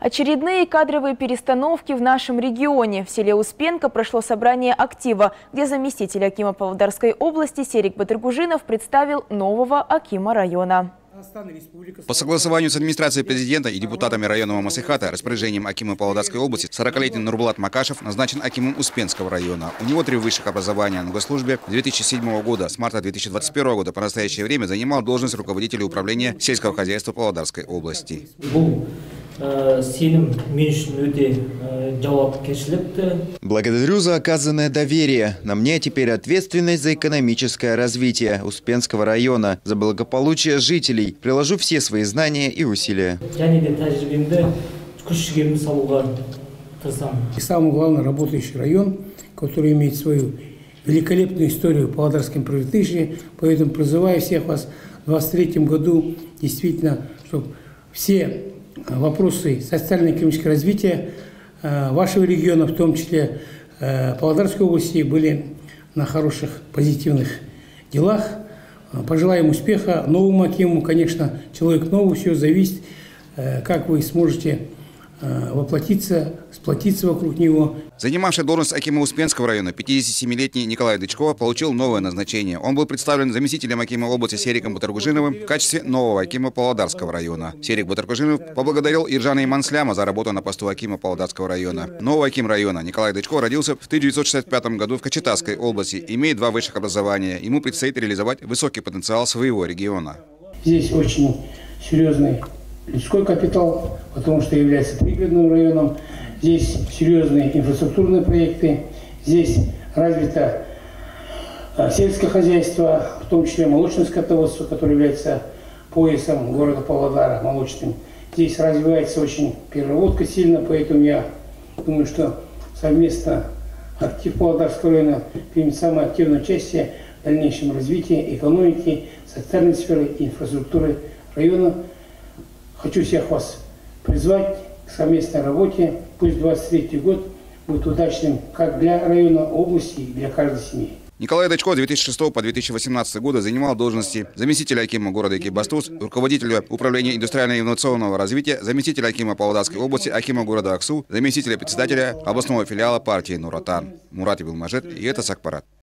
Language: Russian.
Очередные кадровые перестановки в нашем регионе. В селе Успенко прошло собрание актива, где заместитель Акима Павлодарской области Серик Батыргужинов представил нового Акима района. По согласованию с администрацией президента и депутатами районного Масыхата распоряжением Акима Павлодарской области 40-летний Нурбулат Макашев назначен Акимом Успенского района. У него три высших образования на госслужбе 2007 года. С марта 2021 года по настоящее время занимал должность руководителя управления сельского хозяйства Павлодарской области. Э, сенім мен үшін өте э, жауапкершілікті Благодарю за оказанное доверие. На мне теперь ответственность за экономическое развитие Успенского района, за благополучие жителей. Приложу все свои знания и усилия. және де тәжірибемді күш жігерімді салуға тырысамын И самый главный работающий район, который имеет свою великолепную историю в Павлодарском привитыше. Поэтому призываю всех вас в 2023 году действительно, чтобы все вопросы социально-экономического развития э, вашего региона, в том числе э, Павлодарской области, были на хороших, позитивных делах. Э, Пожелаем успеха новому Акиму. Конечно, человек новый, все зависит, э, как вы сможете э, воплотиться, сплотиться вокруг него. Занимавший должность Акима Успенского района 57-летний Николай Дычко получил новое назначение. Он был представлен заместителем Акима области Сериком Батаргужиновым в качестве нового Акима Павлодарского района. Серик Батаргужинов поблагодарил Иржана Имансляма за работу на посту Акима Павлодарского района. Новый Аким района Николай Дычко родился в 1965 году в Кочетасской области, имеет два высших образования. Ему предстоит реализовать высокий потенциал своего региона. Здесь очень серьезный людской капитал, потому что является пригородным районом. Здесь серьезные инфраструктурные проекты. Здесь развито а, сельское хозяйство, в том числе молочное скотоводство, которое является поясом города Павлодара молочным. Здесь развивается очень переработка сильно, поэтому я думаю, что совместно актив Павлодарского района примет самое активное участие в дальнейшем развитии экономики, социальной сферы и инфраструктуры района. Хочу всех вас призвать к совместной работе. Пусть 23 год будет удачным как для района, области для каждой семьи. Николай Дачко с 2006 по 2018 годы занимал должности заместителя Акима города Экибастуз, руководителя управления индустриально-инновационного развития, заместителя Акима Павлодарской области, Акима города Аксу, заместителя председателя областного филиала партии Нуратан. Мурат Билмажет и это Сакпарат.